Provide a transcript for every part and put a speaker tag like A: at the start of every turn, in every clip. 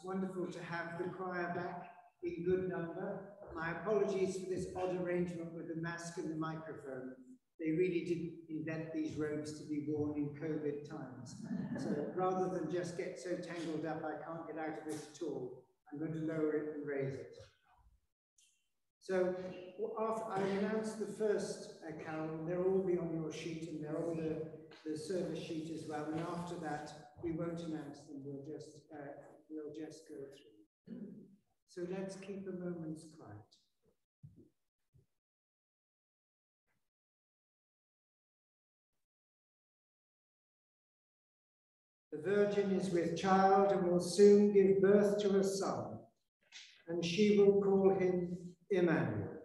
A: It's wonderful to have the choir back in good number. My apologies for this odd arrangement with the mask and the microphone. They really didn't invent these robes to be worn in COVID times. So rather than just get so tangled up I can't get out of this at all, I'm going to lower it and raise it. So after I announce the first carol, they'll all be on your sheet and they're on the, the service sheet as well. And after that, we won't announce them, we'll just, uh, we'll just go through. So let's keep a moment's quiet. The Virgin is with child and will soon give birth to a son, and she will call him Emmanuel.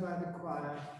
A: By the choir,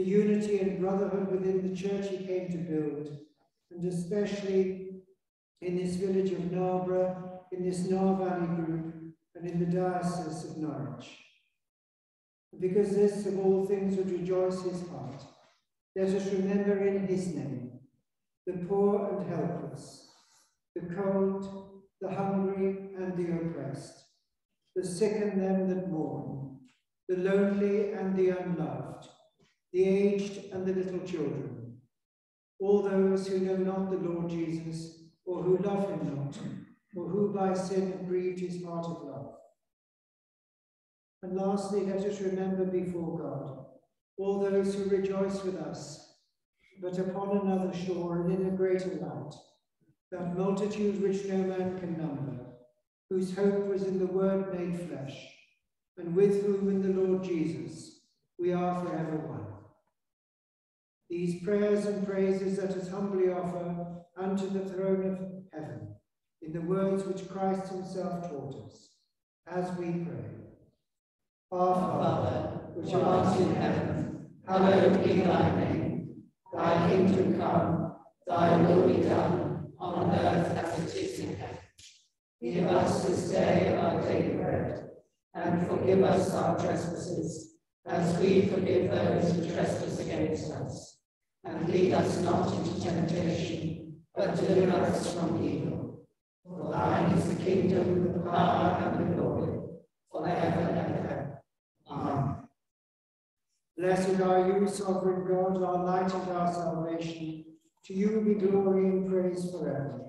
A: for unity and brotherhood within the church he came to build, and especially in this village of Narborough, in this Nar Valley group, and in the Diocese of Norwich. Because this of all things would rejoice his heart, let us remember in his name the poor and helpless, the cold, the hungry and the oppressed, the sick and them that mourn, the lonely and the unloved, the aged and the little children, all those who know not the Lord Jesus, or who love him not, or who by sin have grieved his heart of love. And lastly, let us remember before God all those who rejoice with us, but upon another shore and in a greater light, that multitude which no man can number, whose hope was in the Word made flesh, and with whom in the Lord Jesus we are forever one. These prayers and praises let us humbly offer unto the throne of heaven, in the words which Christ himself taught us, as we pray.
B: Our Father, which art in heaven, hallowed be thy name. Thy kingdom come, thy will be done, on earth as it is in heaven. Give us this day our daily bread, and forgive us our trespasses, as we forgive those who trespass against us. And lead us not into temptation, but deliver us from evil. For thine is the kingdom, the power, and the glory, forever and ever. Amen.
A: Blessed are you, sovereign God, our light and our salvation. To you be glory and praise forever.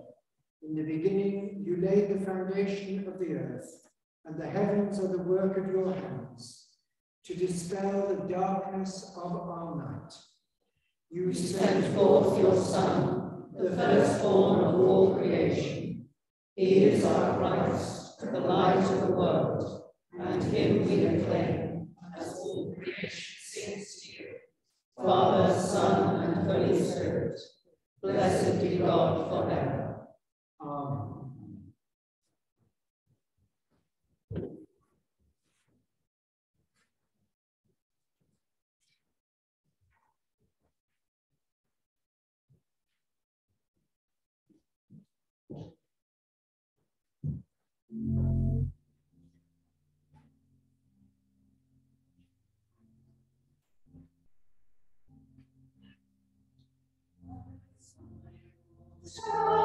A: In the beginning, you laid the foundation of the earth, and the heavens are the work of your hands, to dispel the darkness of our night.
B: You sent forth your Son, the firstborn of all creation. He is our Christ, the light of the world, and him we acclaim, as all creation sings to you. Father, Son, and Holy Spirit, blessed be God forever. So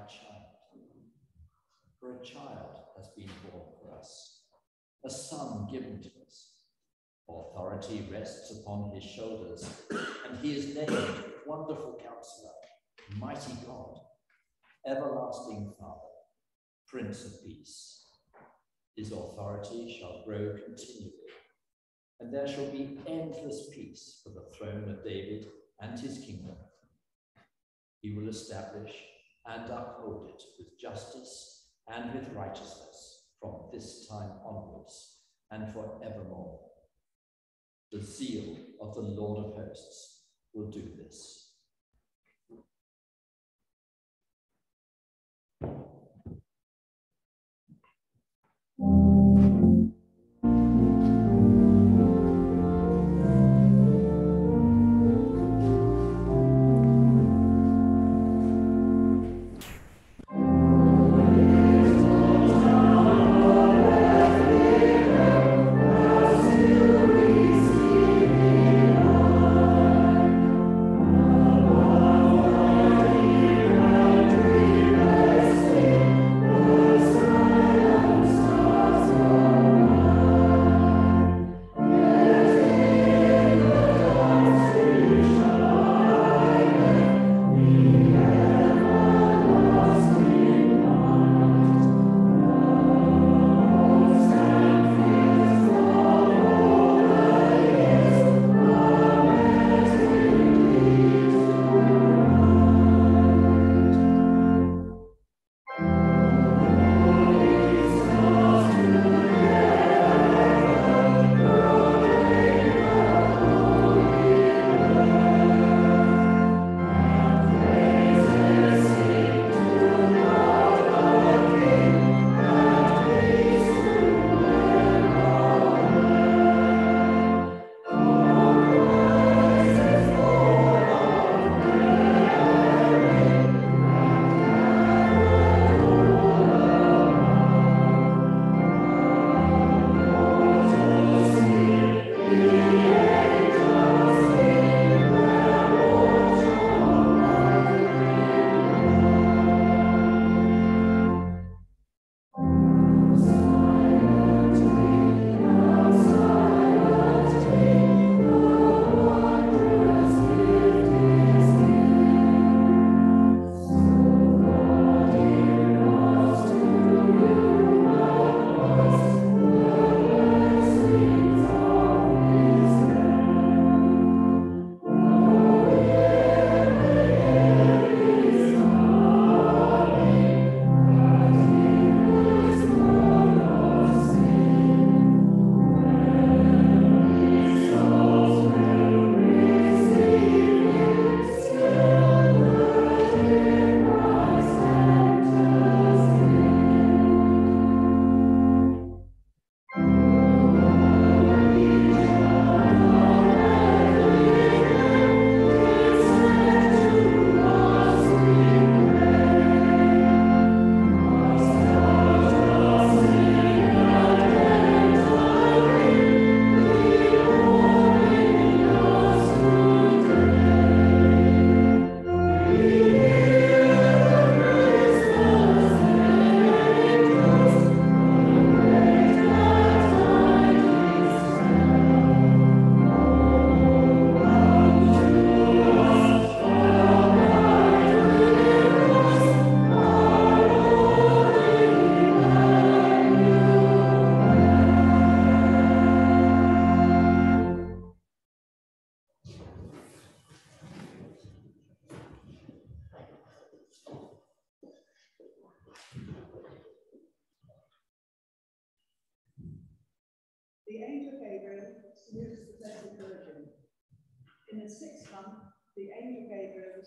C: light shined. For a child has been born for us, a son given to us. Authority rests upon his shoulders, and he is named Wonderful Counselor, Mighty God, Everlasting Father, Prince of Peace. His authority shall grow continually, and there shall be endless peace for the throne of David and his kingdom. He will establish and uphold it with justice and with righteousness from this time onwards and forevermore. The zeal of the Lord of hosts will do this.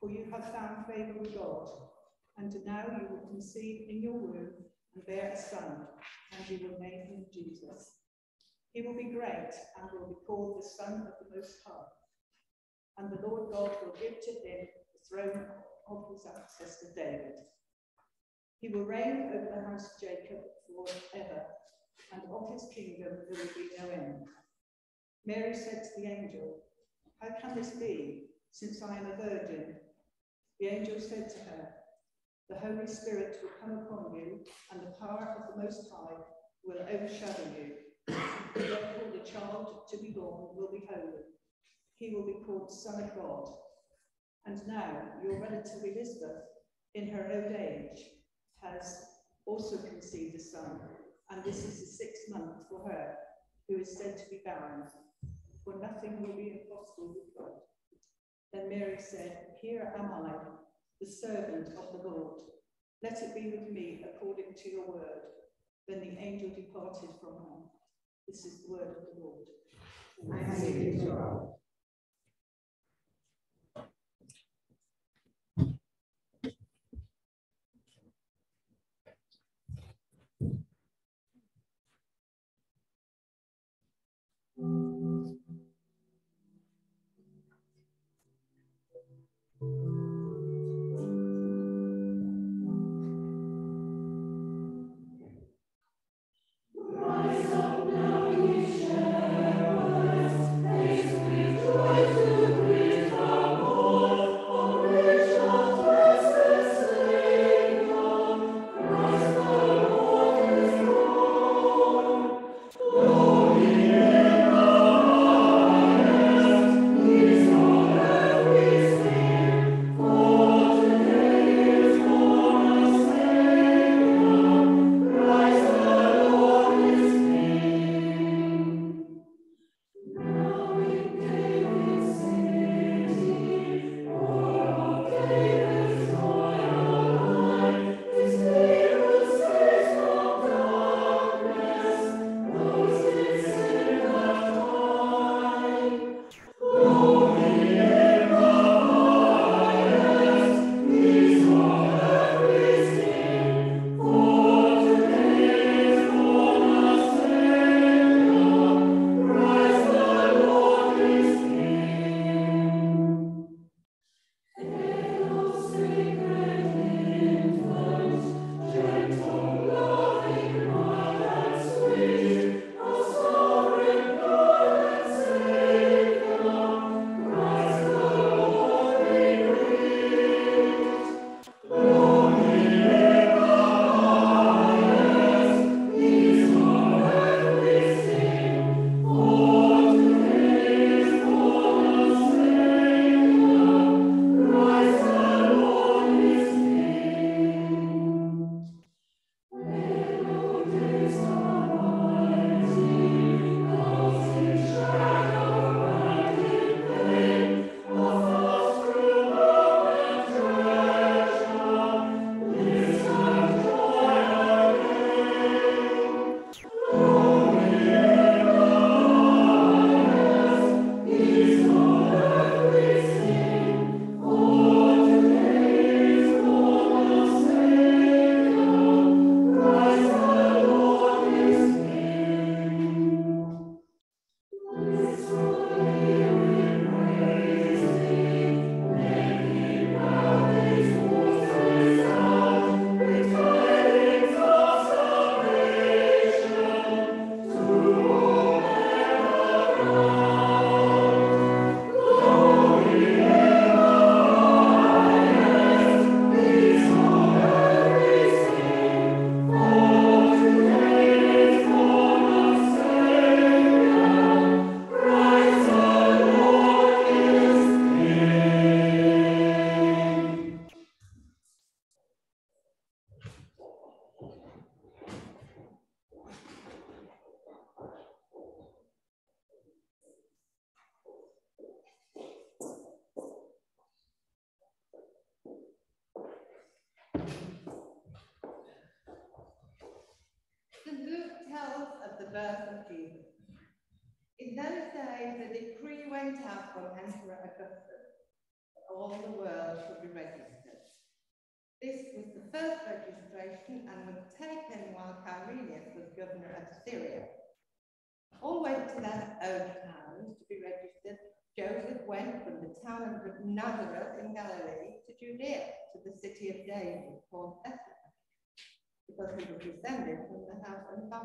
D: for you have found favor with God. And now you will conceive in your womb and bear a son, and you will name him Jesus. He will be great and will be called the Son of the Most High. And the Lord God will give to him the throne of his ancestor David. He will reign over the house of Jacob forever, and of his kingdom there will be no end. Mary said to the angel, How can this be, since I am a virgin? The angel said to her, The Holy Spirit will come upon you, and the power of the Most High will overshadow you. Therefore, the child to be born will be holy. He will be called Son of God. And now, your relative Elizabeth, in her old age, has also conceived a son, and this is the sixth month for her, who is said to be barren, for nothing will be impossible with God. Then Mary said, Here am I, the servant of the Lord. Let it be with me according to your word. Then the angel departed from her. This is the word of the Lord.
B: Thanks be to God.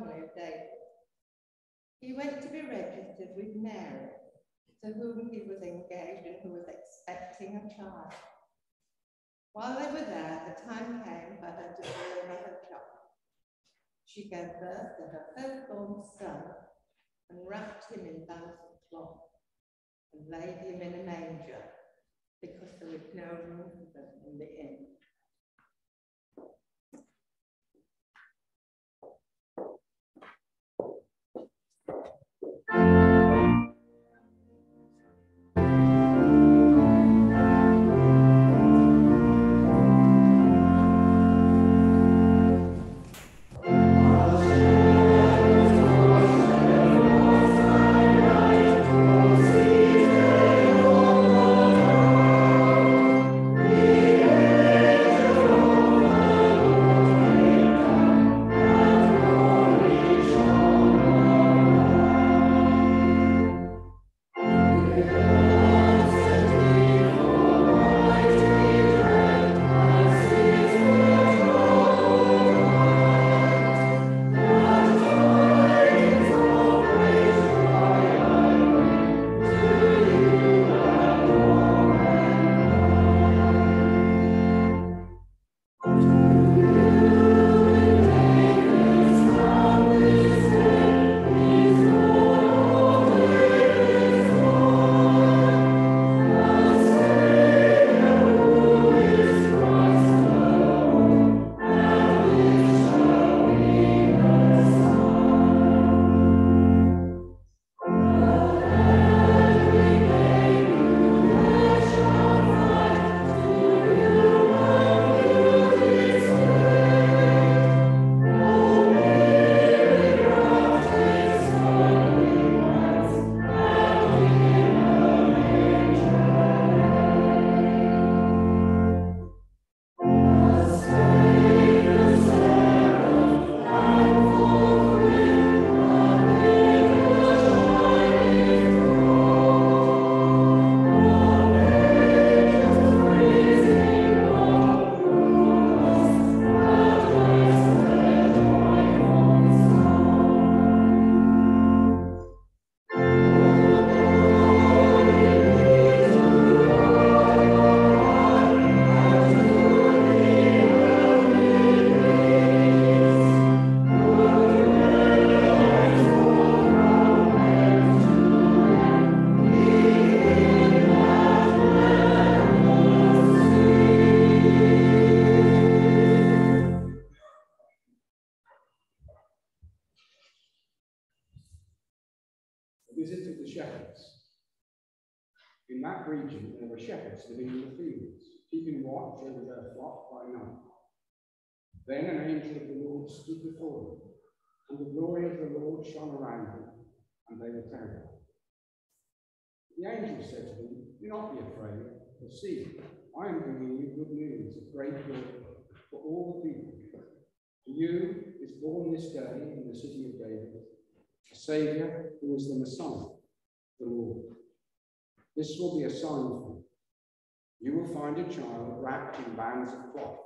E: Of David. He went to be registered with Mary, to whom he was engaged and who was expecting a child. While they were there, the time came for her to deliver her child. She gave birth to her firstborn son and wrapped him in bands of cloth and laid him in a manger because there was no room for them in the inn. Saviour who is the Lord stood before them, and the glory of the Lord. Shone around them, and they were terrified. The angel said to them, Do not be afraid, for see, I am bring you good news of great good for all the people. For you is born this day in the city
F: of David, a savior who is the Messiah, the Lord. This will be a sign for you. You will find a child wrapped in bands of cloth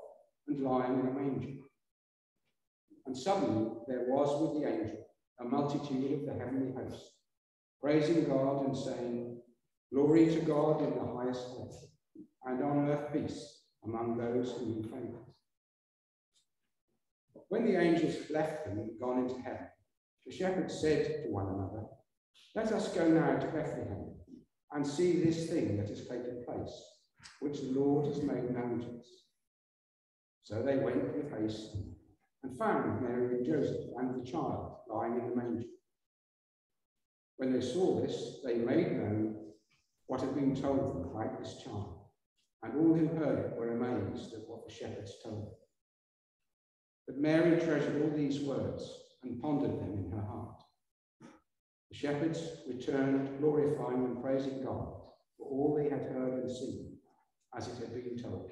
F: and lying in a manger. And suddenly there was with the angel a multitude of the heavenly host, praising God and saying, Glory to God in the highest place, and on earth peace among those whom he favours. When the angels had left them and gone into heaven, the shepherds said to one another, Let us go now to Bethlehem and see this thing that has taken place, which the Lord has made known to us. So they went with haste and found Mary and Joseph and the child lying in the manger. When they saw this, they made known what had been told them about this child, and all who heard it were amazed at what the shepherds told them. But Mary treasured all these words and pondered them in her heart. The shepherds returned, glorifying and praising God for all they had heard and seen, as it had been told.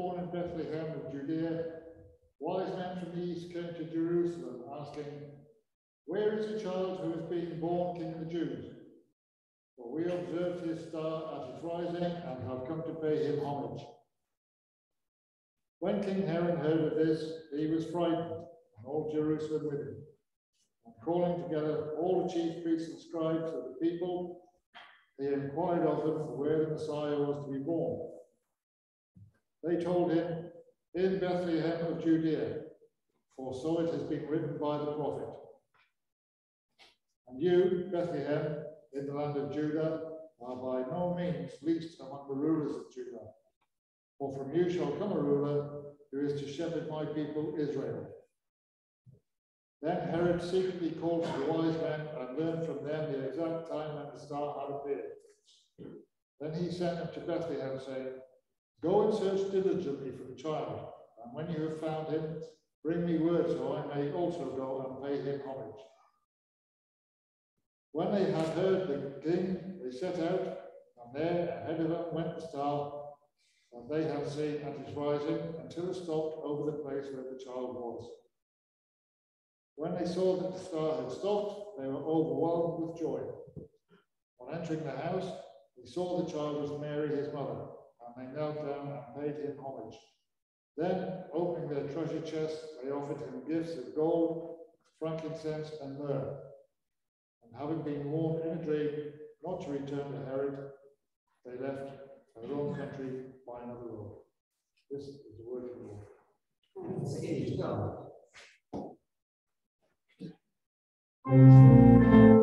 G: Born in Bethlehem of Judea, wise men from the east came to Jerusalem, asking, Where is the child who has been born King of the Jews? For we observed his star at his rising and have come to pay him homage. When King Herod heard of this, he was frightened, and all Jerusalem with him. And calling together all the chief priests and scribes of the people, he inquired of them where the Messiah was to be born. They told him, In Bethlehem of Judea, for so it has been written by the prophet. And you, Bethlehem, in the land of Judah, are by no means least among the rulers of Judah. For from you shall come a ruler who is to shepherd my people Israel. Then Herod secretly called the wise men and learned from them the exact time when the star had appeared. Then he sent them to Bethlehem, saying, Go and search diligently for the child, and when you have found him, bring me word so I may also go and pay him homage. When they had heard the king, they set out, and there ahead of them went the star and they had seen at his rising until it stopped over the place where the child was. When they saw that the star had stopped, they were overwhelmed with joy. On entering the house, they saw the child was Mary, his mother, and they knelt down and paid him homage. Then, opening their treasure chest, they offered him gifts of gold, frankincense, and myrrh. And having been warned in a dream not to return to Herod, they left their own country by another road. This is the word of the Lord.
B: Thanks.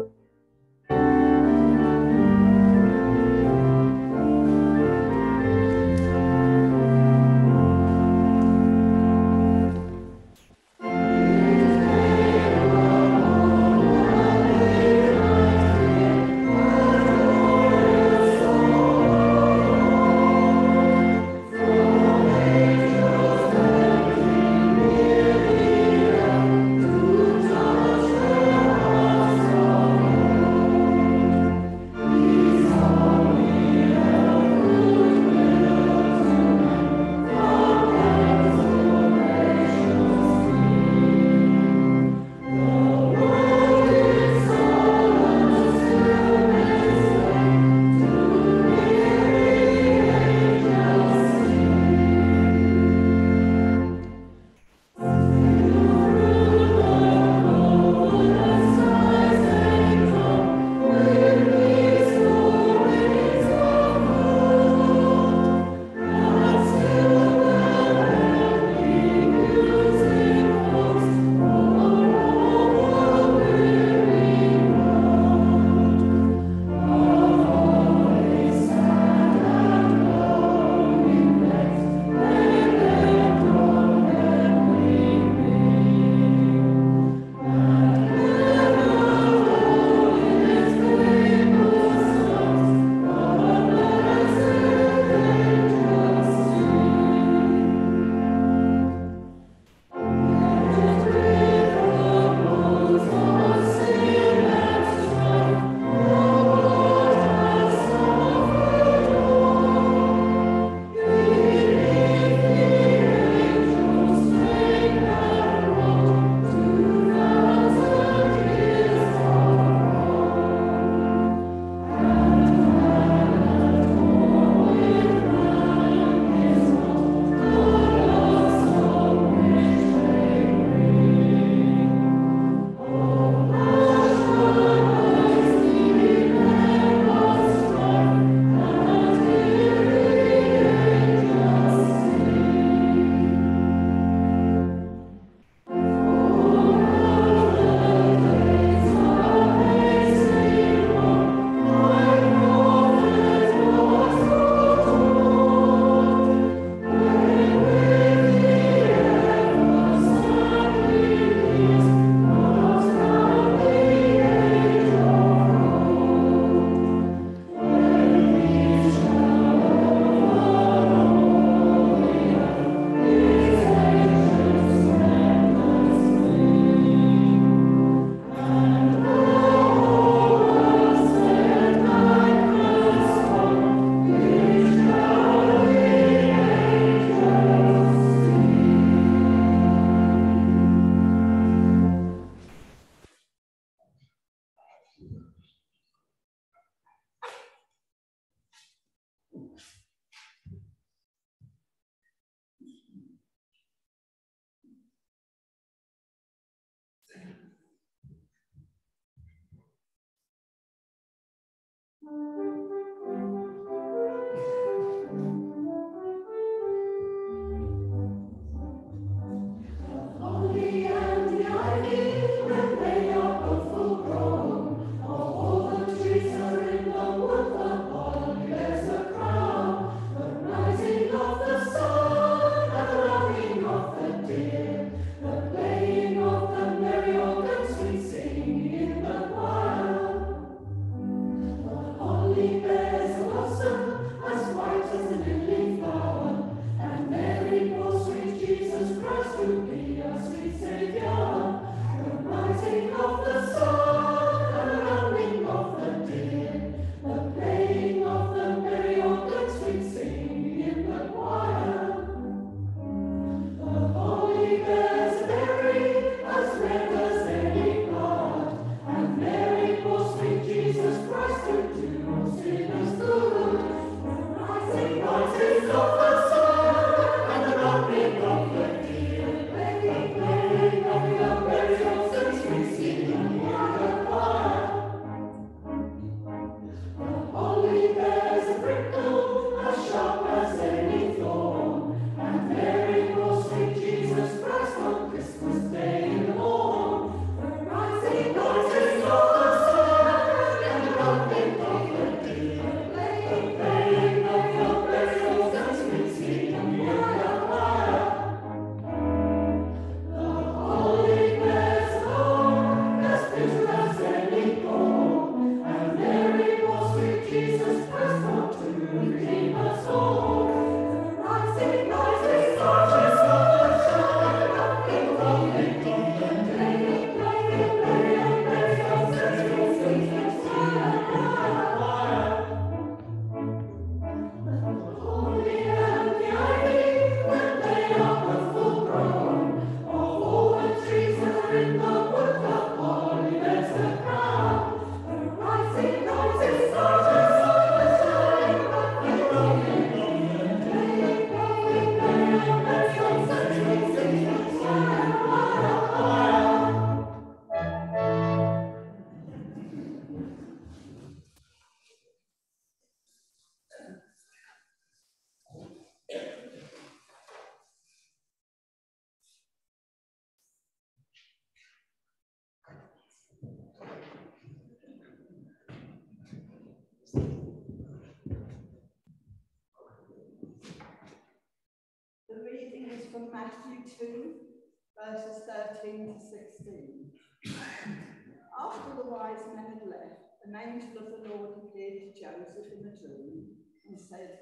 H: Joseph in a dream and said,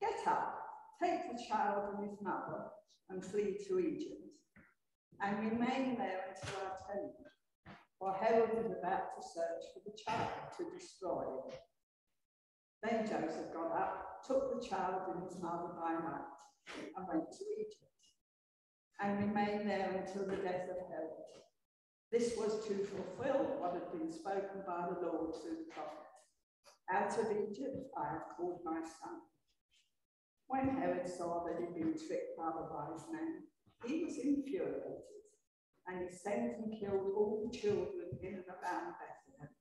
H: Get up, take the child and his mother, and flee to Egypt, and remain there until I tell you. For Herod is about to search for the child to destroy it. Then Joseph got up, took the child and his mother by night, and went to Egypt and remained there until the death of Herod. This was to fulfill what had been spoken by the Lord through the prophet. Out of Egypt I have called my son. When Herod saw that he'd been tricked by the wise men, he was infuriated, and he sent and killed all the children in and around Bethlehem,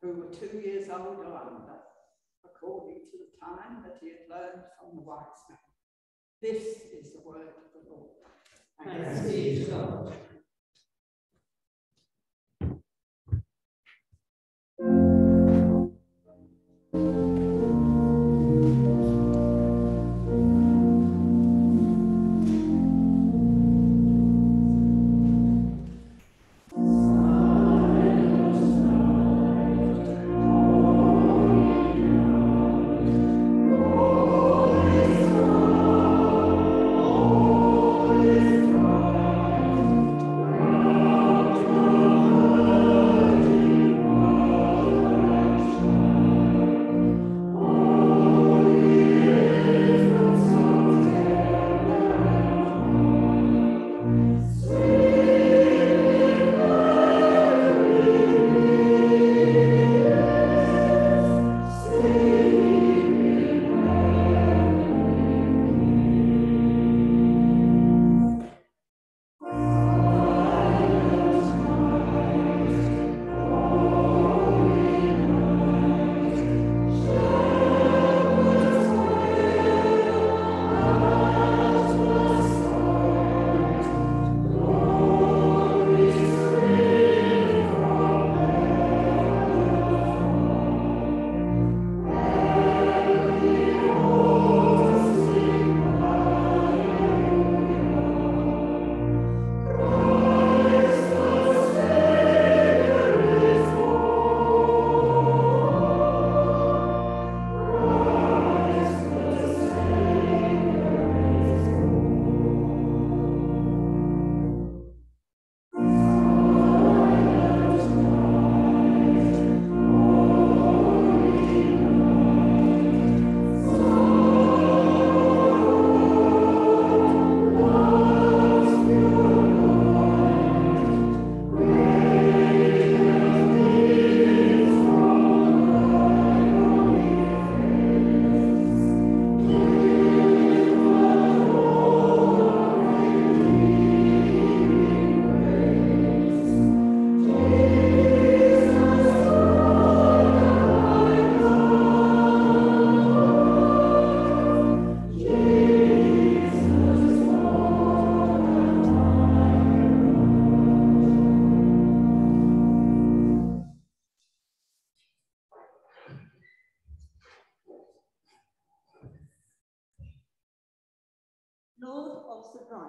H: who were two years old or under, according to the time that he had learned from the wise men. This is the word of the Lord.
B: Thanks be to God.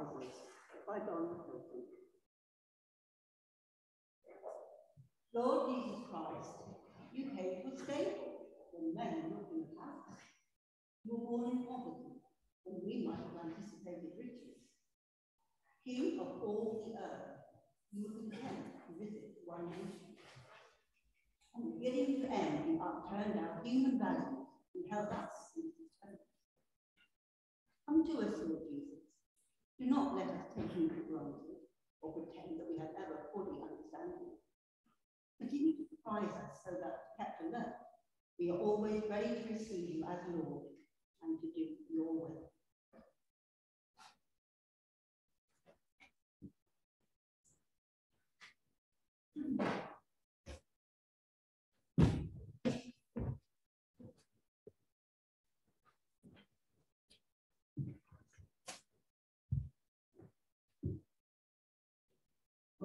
I: Surprises by Don Hilton.
J: Lord Jesus Christ, you came to stable when men looked in the palace. You were born in poverty when we might have anticipated riches. King of all the earth, you were content to visit one nation. From beginning to end, you upturned our human values and held us in suspense. Come to us, Lord Jesus. Do not let us take you for granted or pretend that we have ever fully understand you. Continue to surprise us so that, kept alert, we are always ready to receive you as Lord and to do your will.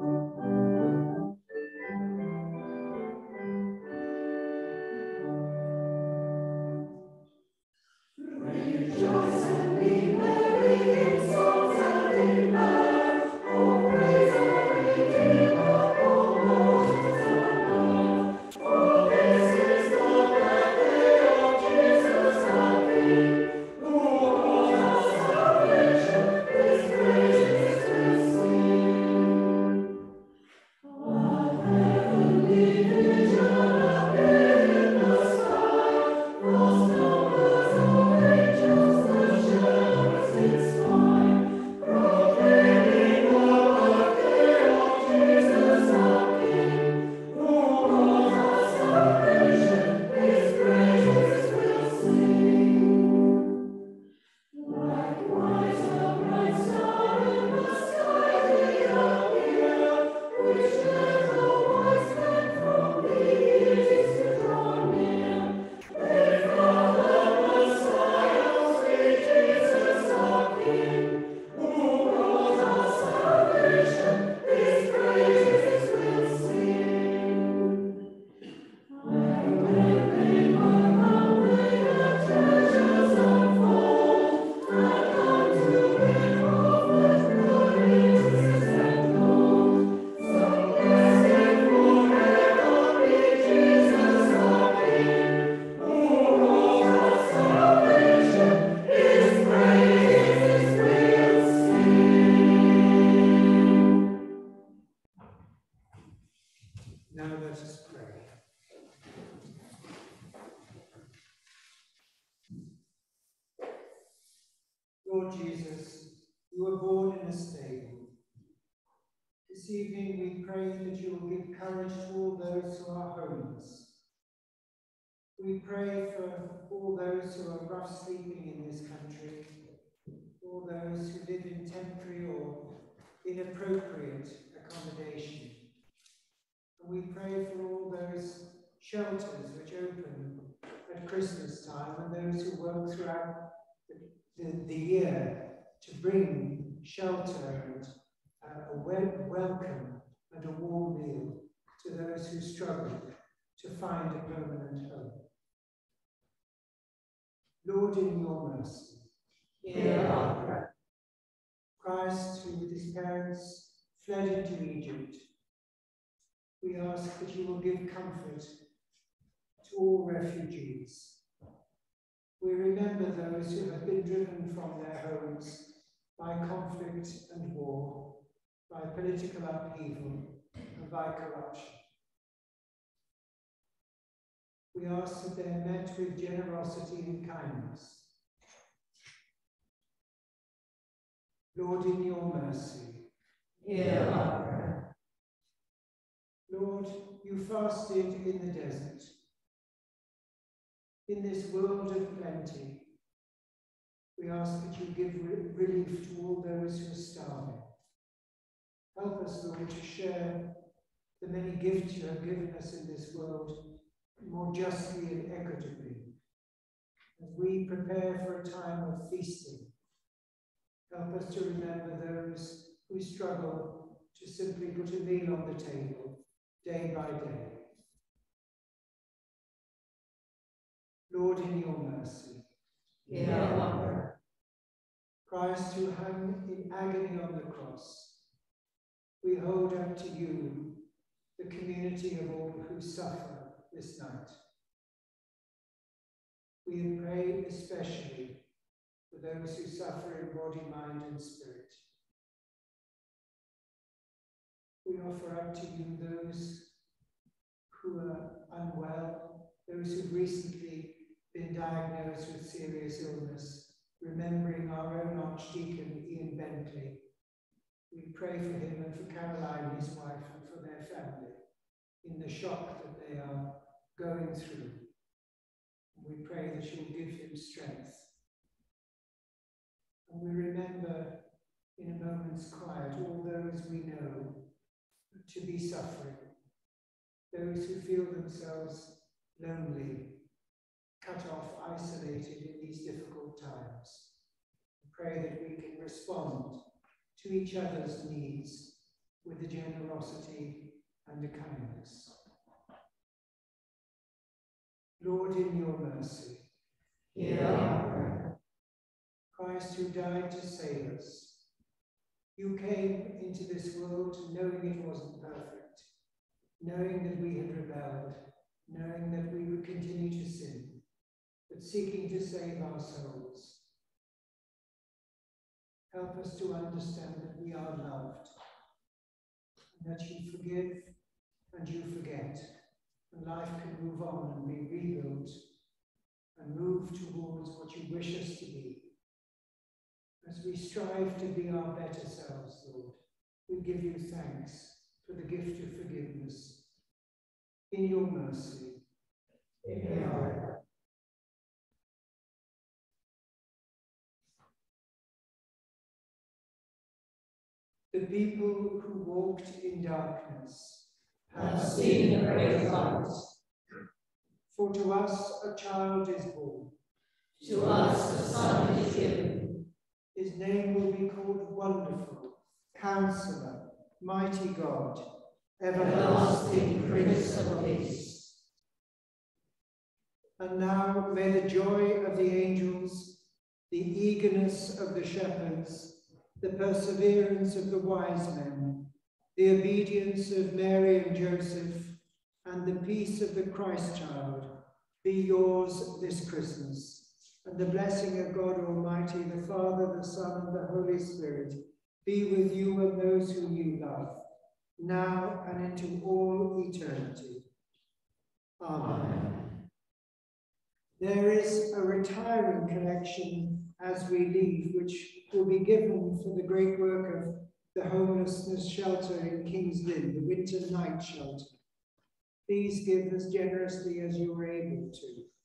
A: Now fled into Egypt, we ask that you will give comfort to all refugees. We remember those who have been driven from their homes by conflict and war, by political upheaval, and by corruption. We ask that they are met with generosity and kindness. Lord, in your mercy,
B: Hear our prayer.
A: Lord, you fasted in the desert. In this world of plenty, we ask that you give re- relief to all those who are starving. Help us, Lord, to share the many gifts you have given us in this world more justly and equitably. As we prepare for a time of feasting, help us to remember those who struggle to simply put a meal on the table day by day. Lord, in your mercy,
B: Hear our prayer.
A: Christ who hung in agony on the cross, we hold up to you the community of all who suffer this night. We pray especially for those who suffer in body, mind, and spirit. We offer up to you those who are unwell, those who've recently been diagnosed with serious illness, remembering our own Archdeacon Ian Bentley. We pray for him and for Caroline, his wife, and for their family in the shock that they are going through. We pray that you'll give him strength. And we remember in a moment's quiet all those we know to be suffering, those who feel themselves lonely, cut off, isolated in these difficult times. Pray that we can respond to each other's needs with the generosity and the kindness. Lord, in your mercy,
B: hear our prayer.
A: Christ who died to save us, you came into this world knowing it wasn't perfect, knowing that we had rebelled, knowing that we would continue to sin, but seeking to save our souls. Help us to understand that we are loved, that you forgive and you forget, and life can move on and be rebuilt and move towards what you wish us to be. As we strive to be our better selves, Lord, we give you thanks for the gift of forgiveness. In your mercy.
B: Amen.
A: The people who walked in darkness
B: have seen a great light.
A: For to us a child is born.
B: To us a son is given.
A: His name will be called Wonderful, Counselor, Mighty God,
B: Everlasting Prince of Peace.
A: And now may the joy of the angels, the eagerness of the shepherds, the perseverance of the wise men, the obedience of Mary and Joseph, and the peace of the Christ child be yours this Christmas. And the blessing of God Almighty, the Father, the Son, and the Holy Spirit be with you and those whom you love, now and into all eternity. Amen. There is a retiring collection as we leave, which will be given for the great work of the homelessness shelter in King's Lynn, the winter night shelter. Please give as generously as you are able to.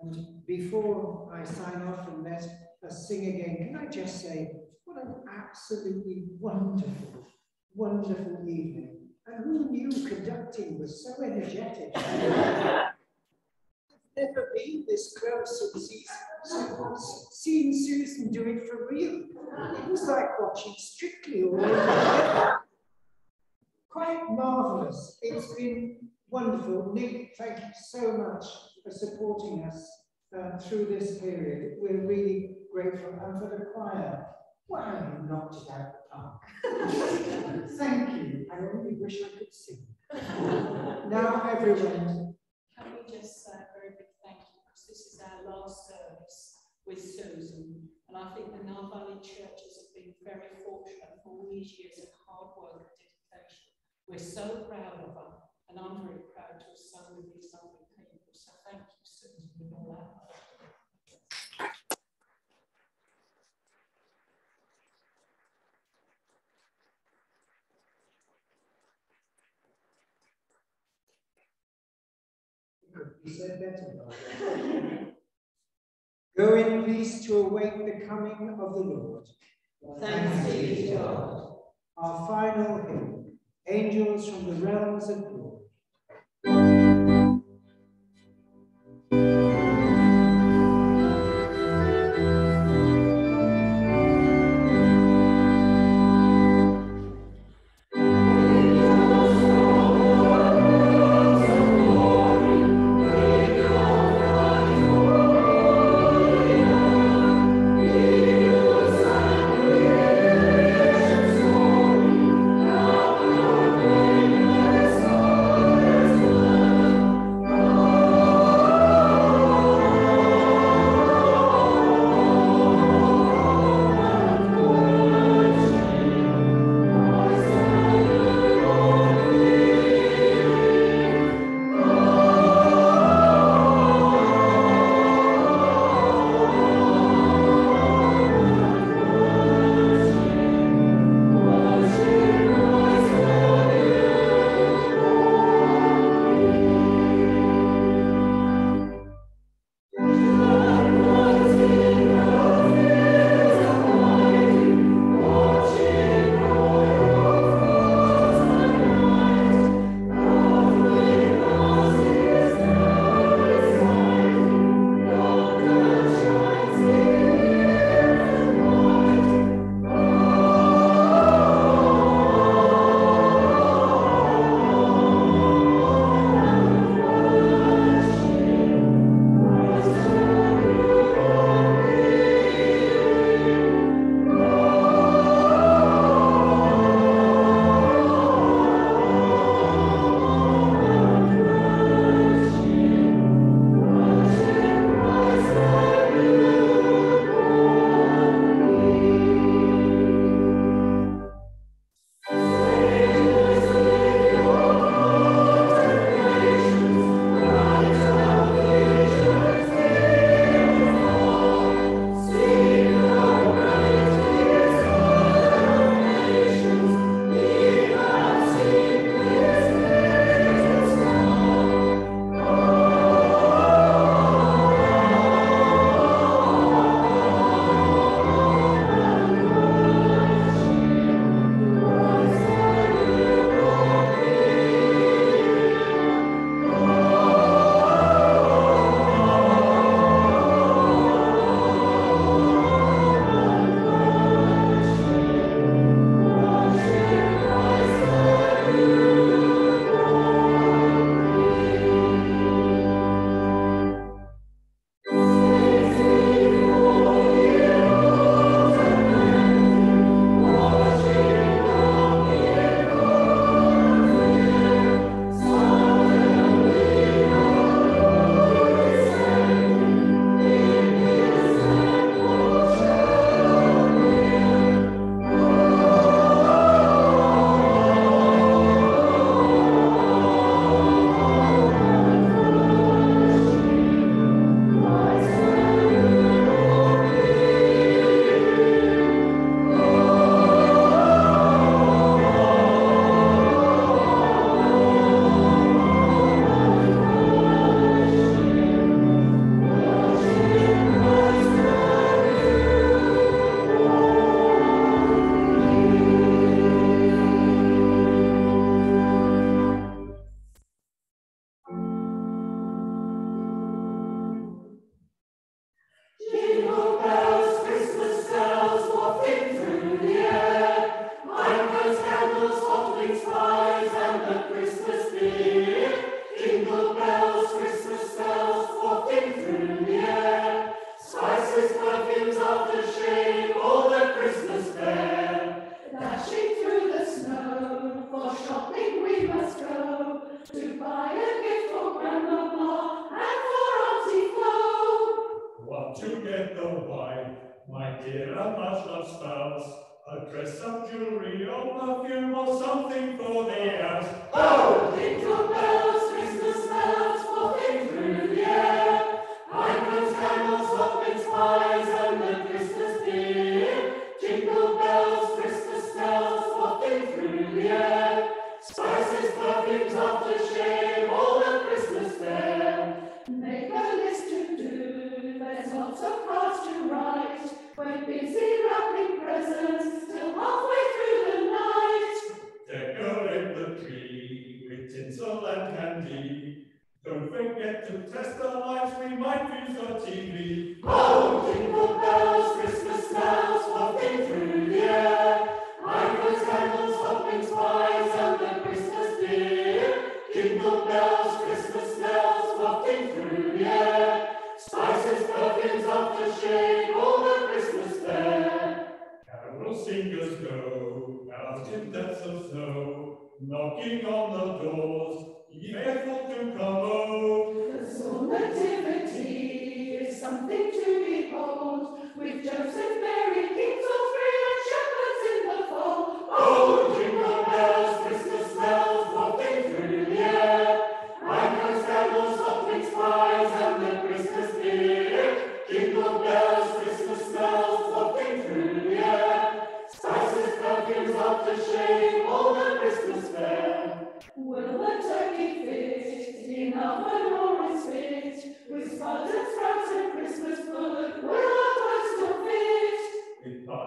A: And before I sign off and let us sing again, can I just say, what an absolutely wonderful, wonderful evening. And who knew conducting was so energetic? never been this close and see, seen Susan do it for real. It was like watching Strictly all over. Quite marvellous. It's been wonderful. Nick, thank you so much for supporting us uh, through this period. We're really grateful. And for the choir, wow, you knocked it out the park. thank you. I only wish I could sing. now, everyone.
K: Can we just say a very big thank you because this is our last service with Susan. And I think the Nar Valley churches have been very fortunate for all these years of hard work and dedication. We're so proud of her, and I'm very proud to have sung with these thank you, Susan, with all that.
A: Said better. Go in peace to await the coming of the Lord.
B: Thanks be to God.
A: Our final hymn, Angels from the Realms of Glory.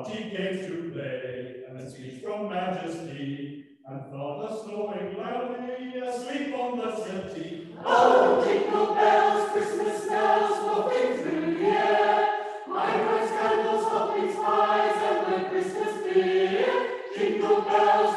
L: on tea games to play, and a
M: speech from majesty, and father snoring loudly, asleep on the
L: city.
M: Oh, jingle bells, Christmas bells, whooping through the air, my Christmas candles, hopping spies, and the Christmas beer, jingle bells,